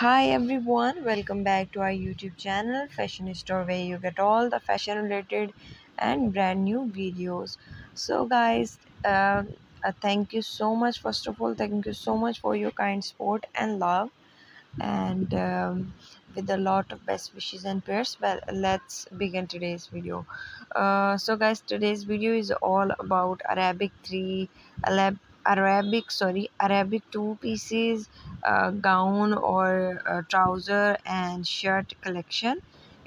Hi everyone, welcome back to our YouTube channel Fashanisto where you get all the fashion related and brand new videos. So guys, uh, uh, thank you so much. First of all, thank you so much for your kind support and love and um, with a lot of best wishes and prayers well let's begin today's video uh, so guys today's video is all about arabic 3 arabic sorry arabic two pieces uh, gown or uh, trouser and shirt collection.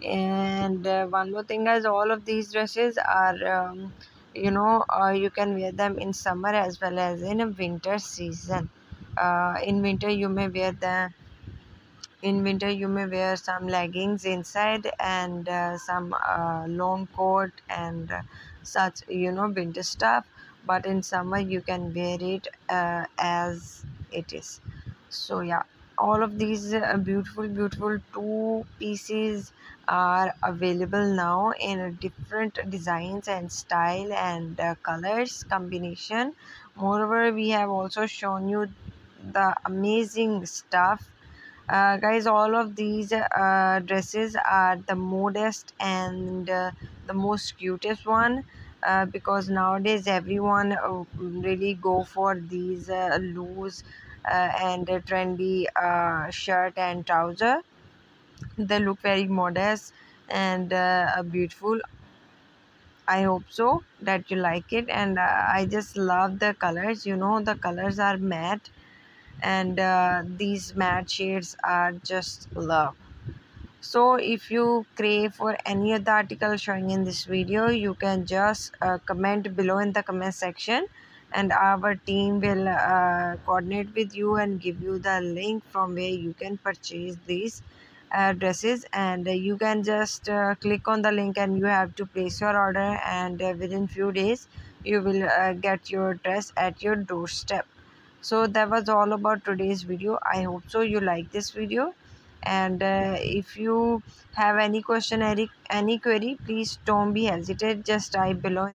And uh, one more thing is all of these dresses are um, you know uh, you can wear them in summer as well as in a winter season. Uh, in winter you may wear them in winter you may wear some leggings inside and uh, some long coat and such you know winter stuff. But in summer you can wear it uh, as it is so yeah all of these uh, beautiful beautiful two pieces are available now in different designs and style and uh, colors combination. Moreover we have also shown you the amazing stuff. Uh, guys all of these uh, dresses are the modest and uh, the most cutest one uh, because nowadays everyone uh, really go for these loose and trendy shirt and trouser. They look very modest and beautiful. I hope so that you like it. And I just love the colors. You know the colors are matte. And uh, these matte shades are just love. So if you crave for any of the article showing in this video you can just uh, comment below in the comment section and our team will uh, coordinate with you and give you the link from where you can purchase these uh, dresses. And you can just uh, click on the link and you have to place your order. And uh, within few days you will uh, get your dress at your doorstep. So that was all about today's video. I hope so you like this video. And uh, if you have any question any, any query please don't be hesitate just type below